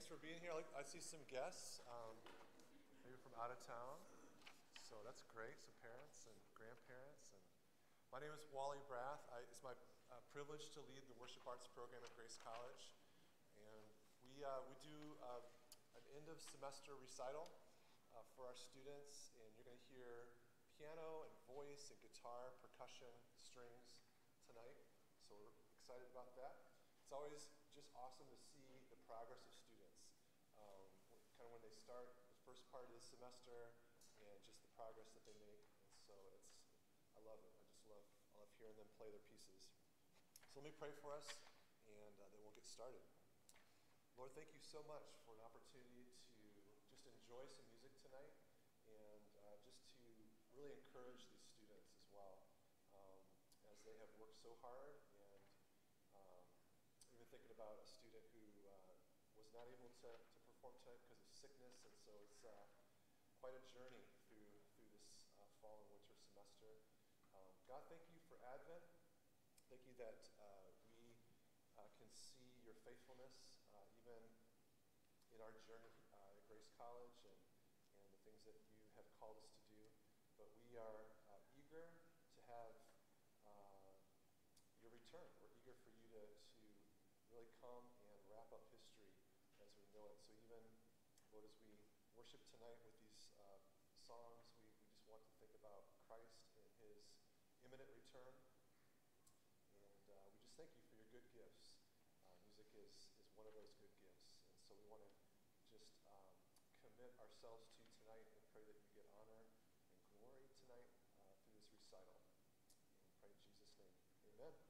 Thanks for being here. I see some guests, um, maybe from out of town. So that's great. Some parents and grandparents. And my name is Wally Brath. I, it's my uh, privilege to lead the worship arts program at Grace College, and we uh, we do uh, an end of semester recital uh, for our students, and you're going to hear piano and voice and guitar, percussion, strings tonight. So we're excited about that. It's always just awesome to see the progress of students. Um, kind of when they start the first part of the semester and just the progress that they make. And so it's, I love it. I just love, I love hearing them play their pieces. So let me pray for us and uh, then we'll get started. Lord, thank you so much for an opportunity to just enjoy some music tonight and uh, just to really encourage these students as well um, as they have worked so hard and um, even thinking about a student who uh, was not able to, to perform tonight because of sickness and so it's uh, quite a journey through, through this uh, fall and winter semester. Um, God, thank you for Advent. Thank you that uh, we uh, can see your faithfulness even in our journey at Grace College and and the things that you have called us to do. But we are uh, eager to have uh, your return. We're eager for you to, to really come and wrap up history as we know it. So even, Lord, as we worship tonight with these uh, songs, we, we just want to think about Christ and his imminent return. And uh, we just thank you for your good gifts. Uh, music is, is one of those good gifts. And so we want to just um, commit ourselves to tonight and pray that you get honor and glory tonight uh, through this recital. And pray in Jesus' name. Amen.